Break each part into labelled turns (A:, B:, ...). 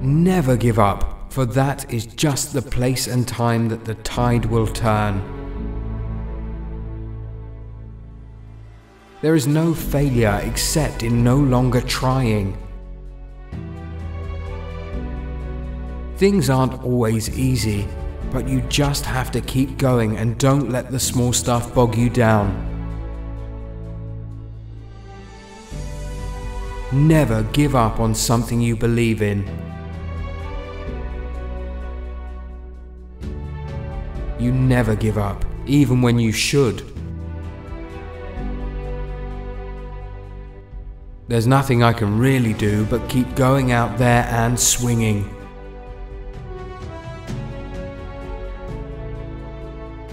A: Never give up, for that is just the place and time that the tide will turn. There is no failure except in no longer trying. Things aren't always easy, but you just have to keep going and don't let the small stuff bog you down. Never give up on something you believe in. You never give up, even when you should. There's nothing I can really do but keep going out there and swinging.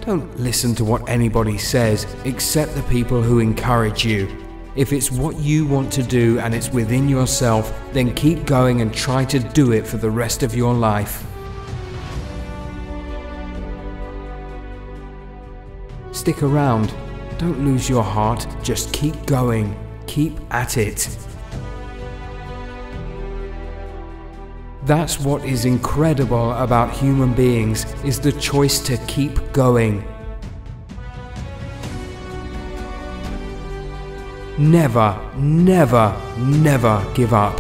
A: Don't listen to what anybody says except the people who encourage you. If it's what you want to do and it's within yourself, then keep going and try to do it for the rest of your life. Stick around. Don't lose your heart. Just keep going. Keep at it. That's what is incredible about human beings is the choice to keep going. Never, never, never give up.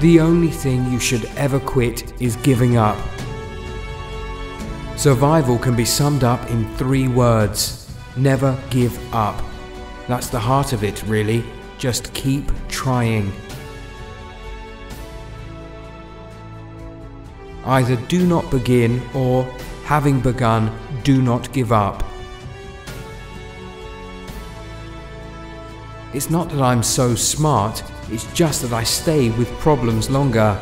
A: The only thing you should ever quit is giving up. Survival can be summed up in three words. Never give up. That's the heart of it, really. Just keep trying. Either do not begin or, having begun, do not give up. It's not that I'm so smart, it's just that I stay with problems longer.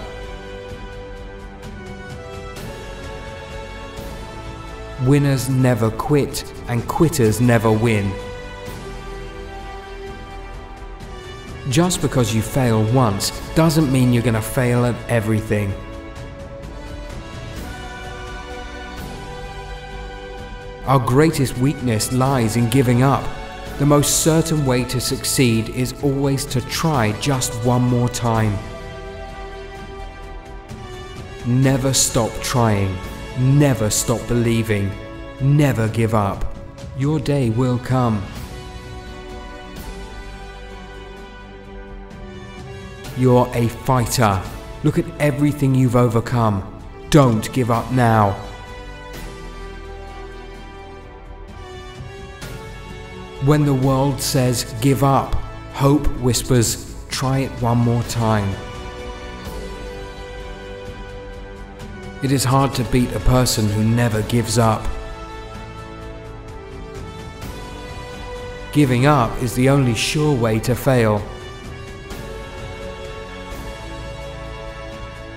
A: Winners never quit, and quitters never win. Just because you fail once doesn't mean you're going to fail at everything. Our greatest weakness lies in giving up. The most certain way to succeed is always to try just one more time. Never stop trying. Never stop believing. Never give up. Your day will come. You're a fighter. Look at everything you've overcome. Don't give up now. When the world says give up, hope whispers try it one more time. It is hard to beat a person who never gives up. Giving up is the only sure way to fail.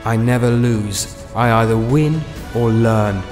A: I never lose. I either win or learn.